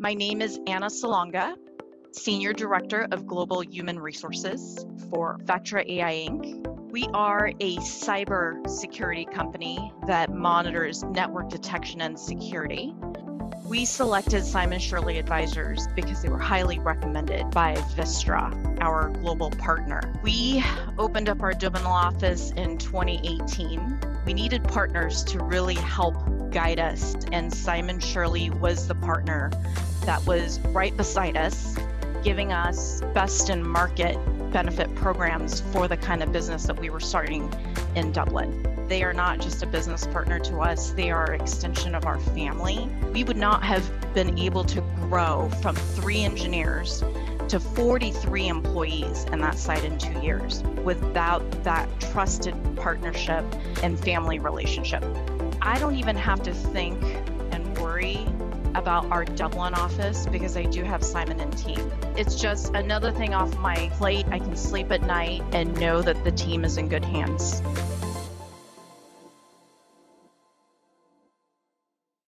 My name is Anna Salonga, Senior Director of Global Human Resources for Vectra AI Inc. We are a cyber security company that monitors network detection and security. We selected Simon Shirley Advisors because they were highly recommended by Vistra, our global partner. We opened up our Dublin office in 2018. We needed partners to really help guide us, and Simon Shirley was the partner that was right beside us, giving us best in market benefit programs for the kind of business that we were starting in Dublin. They are not just a business partner to us, they are an extension of our family. We would not have been able to grow from three engineers to 43 employees in that site in two years without that trusted partnership and family relationship. I don't even have to think and worry about our Dublin office because I do have Simon and team. It's just another thing off my plate. I can sleep at night and know that the team is in good hands.